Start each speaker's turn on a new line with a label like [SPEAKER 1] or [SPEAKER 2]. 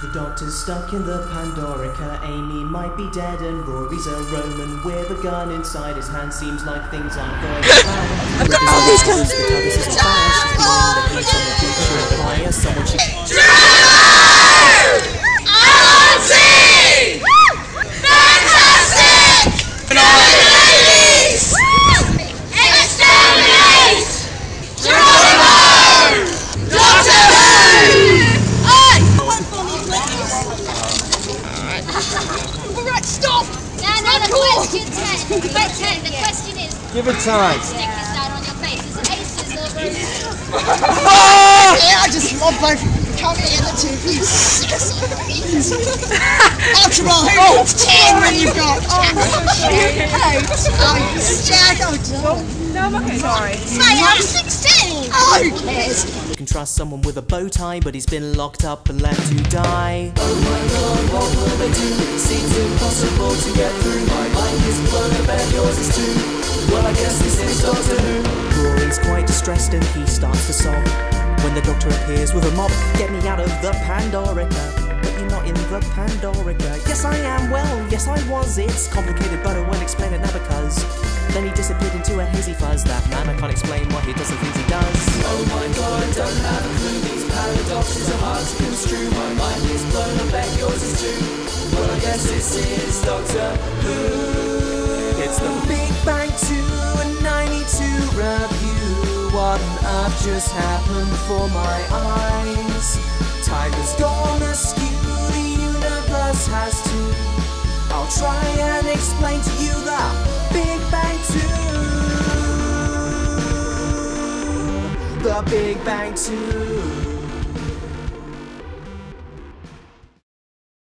[SPEAKER 1] The doctor's stuck in the Pandorica. Amy might be dead, and Rory's a Roman with a gun inside his hand. Seems like things aren't going well. With
[SPEAKER 2] all these guns.
[SPEAKER 1] The TARDIS is on fire. She's feeling the heat on the picture. Fire. Someone she.
[SPEAKER 3] Right, stop!
[SPEAKER 4] No, no, the question 10. The question, the question is,
[SPEAKER 2] Give it time.
[SPEAKER 4] stick this down on your face. Is it aces or roses?
[SPEAKER 3] Yeah, I just love both coming in the two. You sexy Ultra oh, 10 when you've got oh, Eight. Oh, Jack, oh,
[SPEAKER 5] No, I'm okay, sorry.
[SPEAKER 3] Mate, I'm 16! Oh, who cares?
[SPEAKER 1] You can trust someone with a bow tie, but he's been locked up and left to die. Oh my Distressed and he starts to sob. When the doctor appears with a mop, get me out of the Pandorica. But you're not in the Pandorica. Yes, I am. Well, yes, I was. It's complicated, but I won't explain it now because. Then he disappeared into a hazy fuzz. That man, I can't explain why he does the things he does. Oh my god, I don't have a clue. These paradoxes are hard to construe. My mind is blown, I bet yours is too. Well, I guess this is Doctor Who. What on just happened for my eyes? Time has gone askew, the universe has to. I'll try and explain to you the Big Bang 2. The Big Bang 2.